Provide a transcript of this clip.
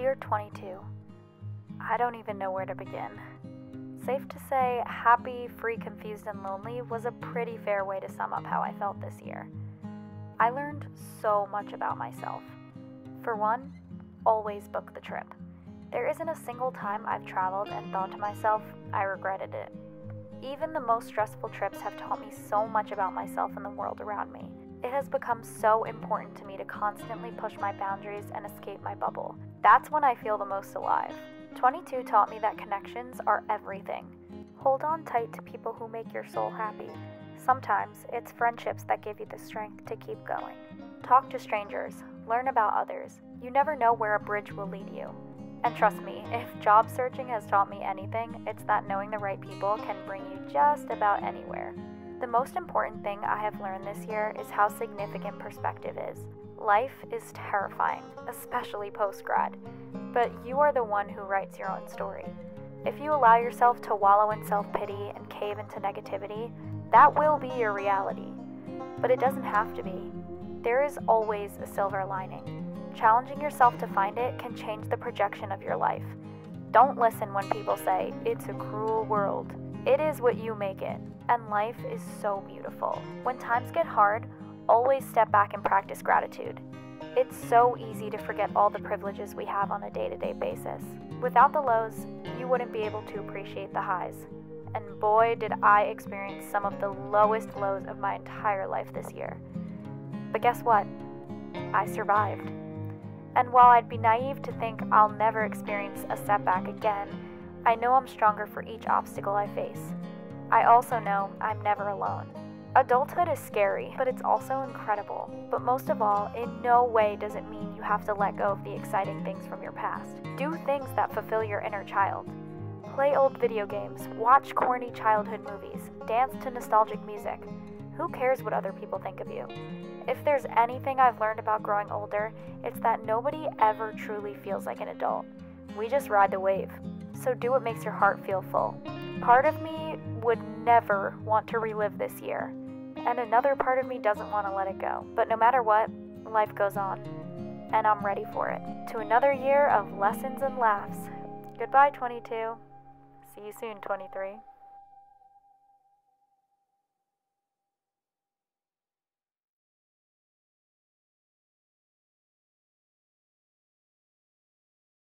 Dear 22, I don't even know where to begin. Safe to say, happy, free, confused, and lonely was a pretty fair way to sum up how I felt this year. I learned so much about myself. For one, always book the trip. There isn't a single time I've traveled and thought to myself, I regretted it. Even the most stressful trips have taught me so much about myself and the world around me. It has become so important to me to constantly push my boundaries and escape my bubble. That's when I feel the most alive. 22 taught me that connections are everything. Hold on tight to people who make your soul happy. Sometimes it's friendships that give you the strength to keep going. Talk to strangers, learn about others. You never know where a bridge will lead you. And trust me, if job searching has taught me anything, it's that knowing the right people can bring you just about anywhere. The most important thing I have learned this year is how significant perspective is. Life is terrifying, especially post grad, but you are the one who writes your own story. If you allow yourself to wallow in self pity and cave into negativity, that will be your reality. But it doesn't have to be. There is always a silver lining. Challenging yourself to find it can change the projection of your life. Don't listen when people say, it's a cruel world. It is what you make it, and life is so beautiful. When times get hard, always step back and practice gratitude. It's so easy to forget all the privileges we have on a day to day basis. Without the lows, you wouldn't be able to appreciate the highs. And boy, did I experience some of the lowest lows of my entire life this year. But guess what? I survived. And while I'd be naive to think I'll never experience a setback again, I know I'm stronger for each obstacle I face. I also know I'm never alone. Adulthood is scary, but it's also incredible. But most of all, in no way does it mean you have to let go of the exciting things from your past. Do things that fulfill your inner child. Play old video games, watch corny childhood movies, dance to nostalgic music. Who cares what other people think of you? If there's anything I've learned about growing older, it's that nobody ever truly feels like an adult. We just ride the wave. So do what makes your heart feel full. Part of me would never want to relive this year, and another part of me doesn't want to let it go. But no matter what, life goes on, and I'm ready for it. To another year of lessons and laughs. Goodbye, 22. See you soon, 23.